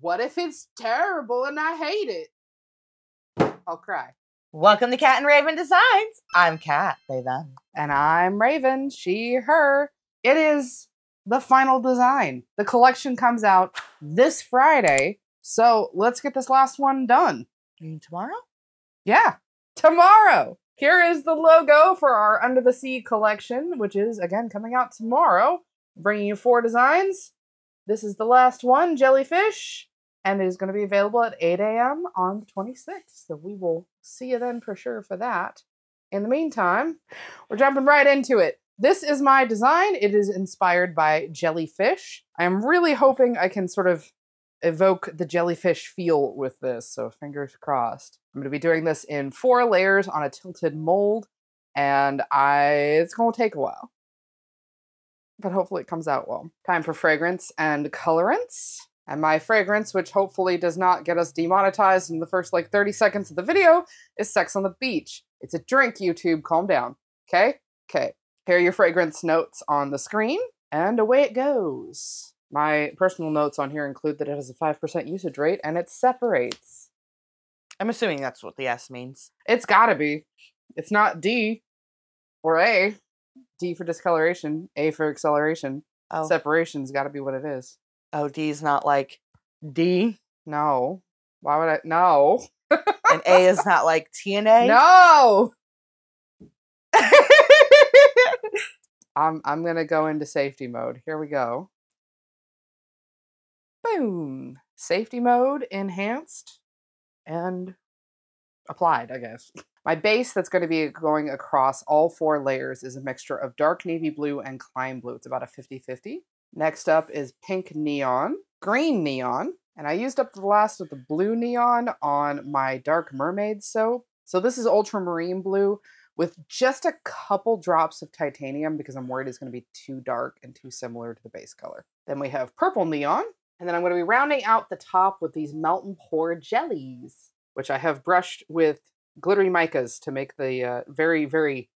What if it's terrible and I hate it? I'll cry. Welcome to Cat and Raven Designs. I'm Cat, they them. And I'm Raven, she, her. It is the final design. The collection comes out this Friday. So let's get this last one done. Tomorrow? Yeah, tomorrow. Here is the logo for our Under the Sea collection, which is again coming out tomorrow. Bringing you four designs. This is the last one, Jellyfish, and it is going to be available at 8 a.m. on the 26th. So we will see you then for sure for that. In the meantime, we're jumping right into it. This is my design. It is inspired by jellyfish. I am really hoping I can sort of evoke the jellyfish feel with this, so fingers crossed. I'm going to be doing this in four layers on a tilted mold, and I it's going to take a while. But hopefully it comes out well. Time for fragrance and colorants. And my fragrance, which hopefully does not get us demonetized in the first like 30 seconds of the video, is Sex on the Beach. It's a drink, YouTube. Calm down. Okay? Okay. Here are your fragrance notes on the screen, and away it goes. My personal notes on here include that it has a 5% usage rate and it separates. I'm assuming that's what the S means. It's gotta be. It's not D or A. D for discoloration, A for acceleration. Oh, Separation's gotta be what it is. Oh, D's not like D, No. Why would I? No. and A is not like T and A. No! I'm, I'm gonna go into safety mode. Here we go. Boom. Safety mode enhanced and applied, I guess. My base that's going to be going across all four layers is a mixture of dark navy blue and Klein blue. It's about a 50 50. Next up is pink neon, green neon, and I used up the last of the blue neon on my dark mermaid soap. So this is ultramarine blue with just a couple drops of titanium because I'm worried it's going to be too dark and too similar to the base color. Then we have purple neon, and then I'm going to be rounding out the top with these melt and pour jellies, which I have brushed with glittery micas to make the uh, very, very,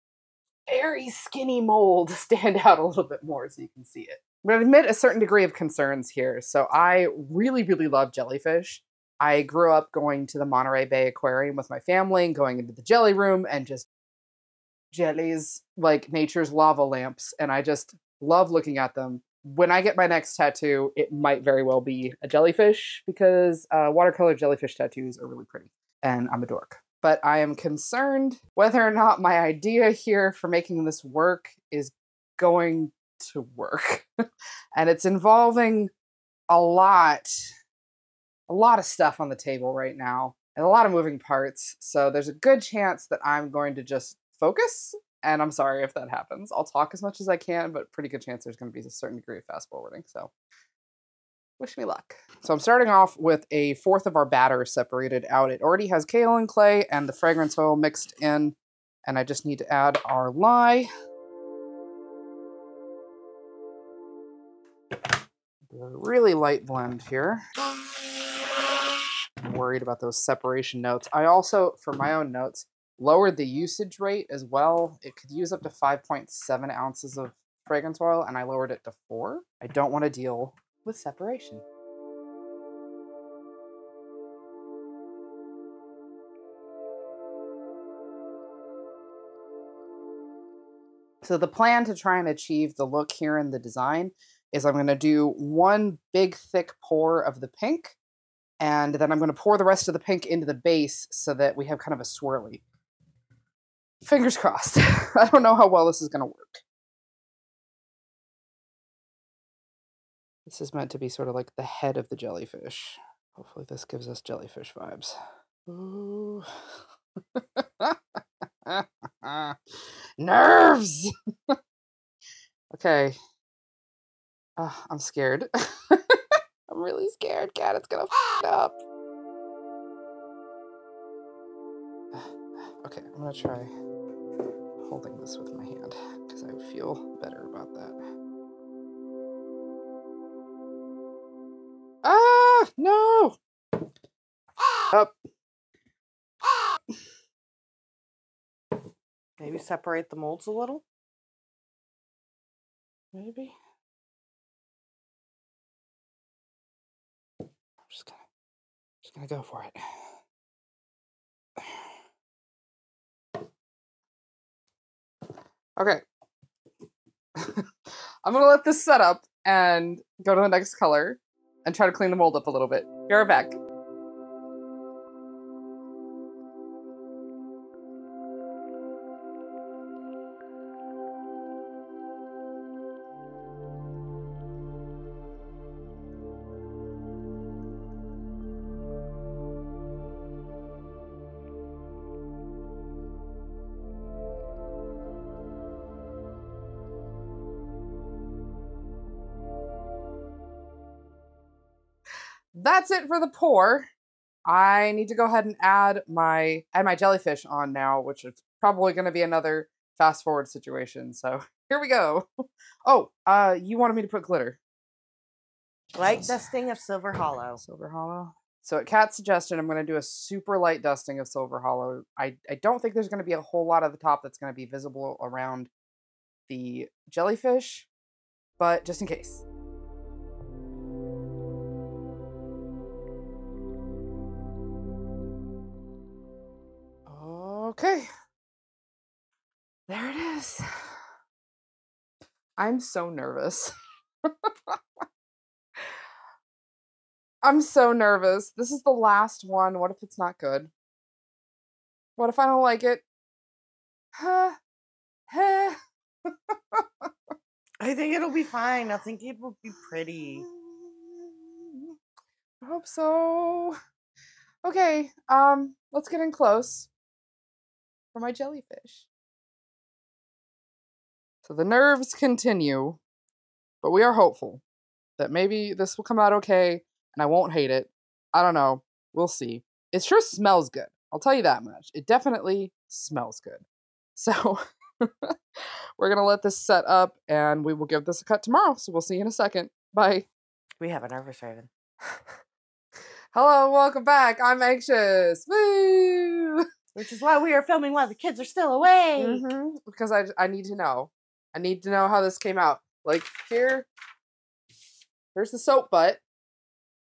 very skinny mold stand out a little bit more so you can see it. To admit a certain degree of concerns here. So I really, really love jellyfish. I grew up going to the Monterey Bay Aquarium with my family and going into the jelly room and just jellies like nature's lava lamps. And I just love looking at them when I get my next tattoo, it might very well be a jellyfish because uh, watercolor jellyfish tattoos are really pretty, and I'm a dork. But I am concerned whether or not my idea here for making this work is going to work. and it's involving a lot, a lot of stuff on the table right now, and a lot of moving parts. So there's a good chance that I'm going to just focus and I'm sorry if that happens. I'll talk as much as I can, but pretty good chance there's going to be a certain degree of fast forwarding. So wish me luck. So I'm starting off with a fourth of our batter separated out. It already has kaolin clay and the fragrance oil mixed in, and I just need to add our lye. Really light blend here. I'm worried about those separation notes. I also, for my own notes, lowered the usage rate as well. It could use up to 5.7 ounces of fragrance oil, and I lowered it to 4. I don't want to deal with separation. So the plan to try and achieve the look here in the design is I'm going to do one big thick pour of the pink, and then I'm going to pour the rest of the pink into the base so that we have kind of a swirly fingers crossed. I don't know how well this is going to work. This is meant to be sort of like the head of the jellyfish. Hopefully, this gives us jellyfish vibes. Ooh. Nerves! okay. I'm scared. I'm really scared, cat. It's gonna f up. Okay, I'm gonna try holding this with my hand because I feel better about that. Ah, no! Up. Maybe separate the molds a little. Maybe. Just gonna Just gonna go for it. Okay. I'm gonna let this set up and go to the next color and try to clean the mold up a little bit. Right back. That's it for the pour. I need to go ahead and add my add my jellyfish on now, which is probably going to be another fast forward situation. So here we go. Oh, uh, you wanted me to put glitter. Light dusting of Silver Holo. Silver Holo. So at Cat's suggestion, I'm going to do a super light dusting of Silver Holo. I, I don't think there's going to be a whole lot of the top that's going to be visible around the jellyfish, but just in case. Okay. There it is. I'm so nervous. I'm so nervous. This is the last one. What if it's not good? What if I don't like it? Huh. Huh. I think it'll be fine. I think it will be pretty. I hope so. Okay, um, let's get in close for my jellyfish. So the nerves continue, but we are hopeful that maybe this will come out okay and I won't hate it. I don't know. We'll see. It sure smells good. I'll tell you that much. It definitely smells good. So we're going to let this set up and we will give this a cut tomorrow. So we'll see you in a second. Bye. We have a nervous raven. Hello, welcome back. I'm anxious. Woo! Which is why we are filming while the kids are still away. Mhm, Because I I need to know. I need to know how this came out. Like here, here's the soap butt,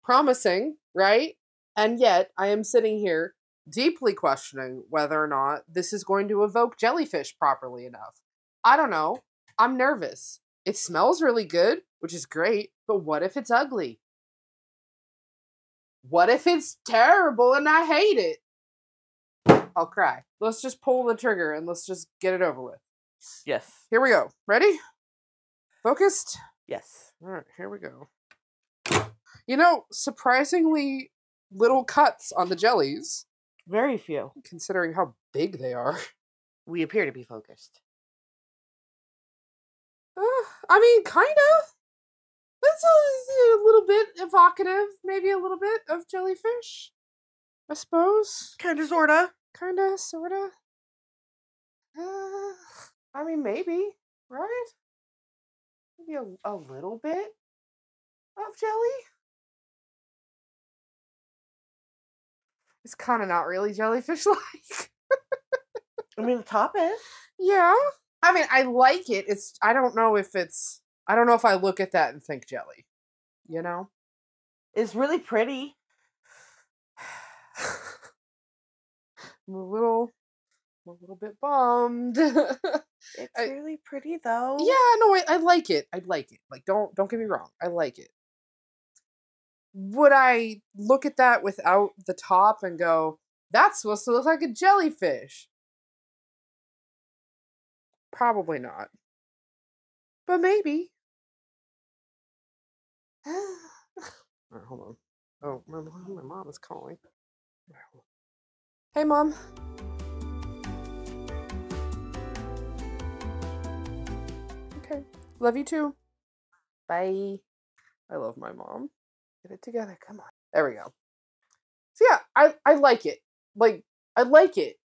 promising, right? And yet I am sitting here deeply questioning whether or not this is going to evoke jellyfish properly enough. I don't know. I'm nervous. It smells really good, which is great, but what if it's ugly? What if it's terrible and I hate it? I'll cry. Let's just pull the trigger and let's just get it over with. Yes. Here we go. Ready? Focused? Yes. All right, here we go. You know, surprisingly little cuts on the jellies, Very few. considering how big they are. We appear to be focused. Uh, I mean, kind of. That's a, a little bit evocative, maybe a little bit of jellyfish. I suppose. Kind of, sorta. Kind of, sort of. Uh, I mean, maybe, right? Maybe a, a little bit of jelly. It's kind of not really jellyfish like. I mean, the top is. yeah. I mean, I like it. It's, I don't know if it's, I don't know if I look at that and think jelly, you know? It's really pretty. I'm a little, I'm a little bit bummed. It's I- really pretty, though. Yeah, no, I, I like it. I like it. Like, don't, don't get me wrong. I like it. Would I look at that without the top and go, that's supposed to look like a jellyfish? Probably not. But maybe. All right, hold on. Oh, my, mom- my mom is calling. Hey, mom. Okay. Love you too. Bye. I love my mom. Get it together. Come on. There we go. So yeah, I I like it. Like I like it.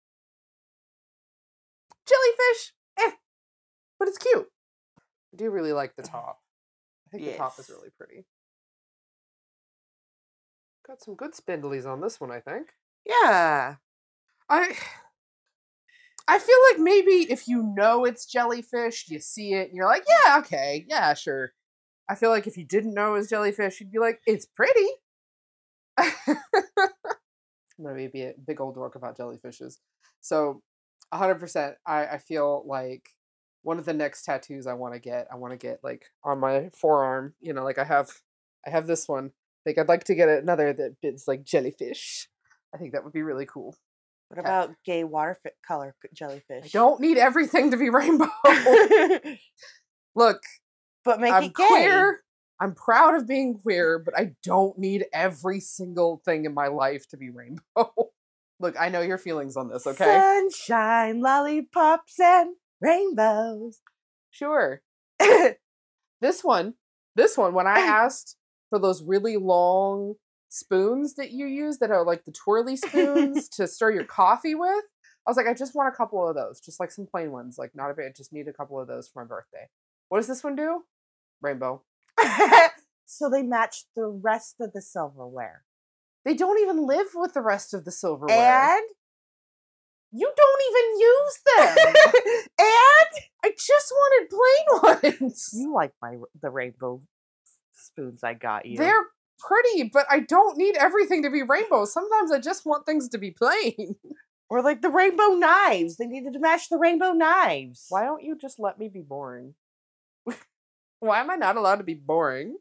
Jellyfish, eh, but it's cute. I do really like the top. I think the top is really pretty. Got some good spindlies on this one, I think. Yeah. I I feel like maybe if you know it's jellyfish, you see it and you're like, yeah, okay, yeah, sure. I feel like if you didn't know it was jellyfish, you'd be like, it's pretty. gonna be a big old dork about jellyfishes. So, hundred percent, I I feel like one of the next tattoos I want to get, I want to get like on my forearm. You know, like I have, I have this one. Like I'd like to get another that bids like jellyfish. I think that would be really cool. What about gay water fi- color jellyfish? I don't need everything to be rainbow. Look, but make I'm it gay. queer. I'm proud of being queer, but I don't need every single thing in my life to be rainbow. Look, I know your feelings on this, okay? Sunshine, lollipops, and rainbows. Sure. This one, this one, when I asked for those really long spoons that you use that are like the twirly spoons to stir your coffee with, I was like, I just want a couple of those, just like some plain ones, like not a bit, just need a couple of those for my birthday. What does this one do? Rainbow. so they match the rest of the silverware. They don't even live with the rest of the silverware. And you don't even use them. and I just wanted plain ones. you like my the rainbow spoons I got you. They're pretty, but I don't need everything to be rainbow. Sometimes I just want things to be plain. or like the rainbow knives. They needed to match the rainbow knives. Why don't you just let me be boring? Why am I not allowed to be boring?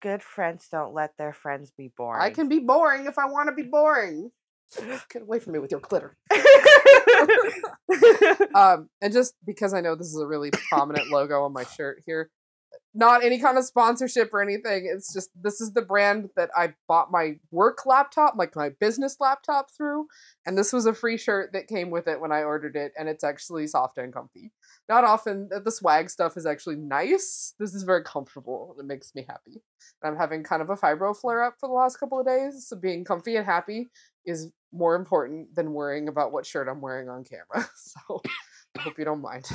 Good friends don't let their friends be boring. I can be boring if I want to be boring. Get away from me with your glitter. um, and just because I know this is a really prominent logo on my shirt here, not any kind of sponsorship or anything. It's just this is the brand that I bought my work laptop, like my business laptop through, and this was a free shirt that came with it when I ordered it, and it's actually soft and comfy. Not often that the swag stuff is actually nice. This is very comfortable. It makes me happy. And I'm having kind of a fibro flare up for the last couple of days, so being comfy and happy is more important than worrying about what shirt I'm wearing on camera. So I hope you don't mind.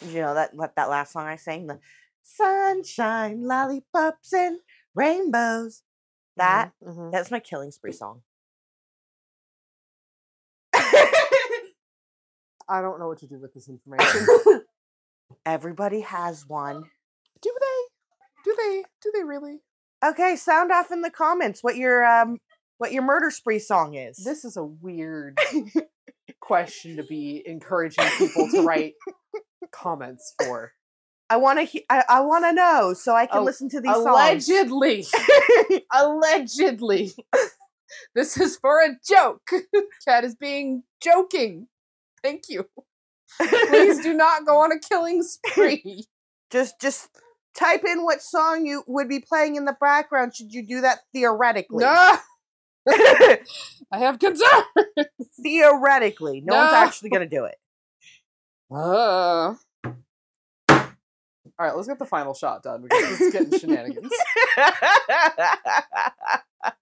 you know that that last song I sang, the sunshine, lollipops, and rainbows. That Mhm. that's my killing spree song. I don't know what to do with this information. Everybody has one. do they? Do they? Do they really? Okay, sound off in the comments what your um what your murder spree song is. This is a weird question to be encouraging people to write comments for. I want to he- I, I want to know so I can Al- listen to these songs. Allegedly. Allegedly. This is for a joke. Cat is being joking. Thank you. Please do not go on a killing spree. just just type in what song you would be playing in the background should you do that theoretically. No. I have concern. theoretically. No, one's actually going to do it. Uh. All right, let's get the final shot done is getting shenanigans.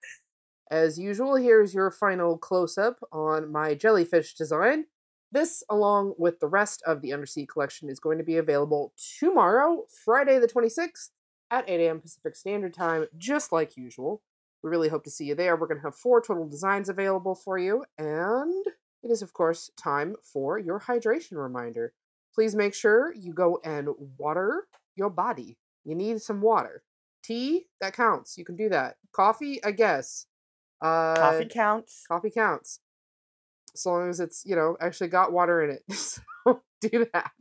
As usual, here's your final close up on my jellyfish design. This, along with the rest of the Undersea collection, is going to be available tomorrow, Friday the 26th, at 8 a.m. Pacific Standard Time, just like usual. We really hope to see you there. We're going to have four total designs available for you, and it is, of course, time for your hydration reminder. Please make sure you go and water your body. You need some water. Tea, that counts. You can do that. Coffee, I guess. Uh, Coffee counts. coffee counts. As long as it's, you know, actually got water in it. so do that.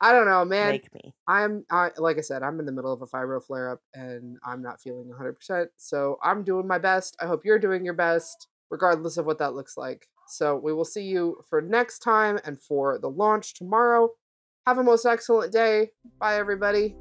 I don't know, man. Make me. I'm I like I said, I'm in the middle of a fibro flare up and I'm not feeling 100%. So I'm doing my best. I hope you're doing your best regardless of what that looks like. So we will see you for next time and for the launch tomorrow. Have a most excellent day. Bye everybody.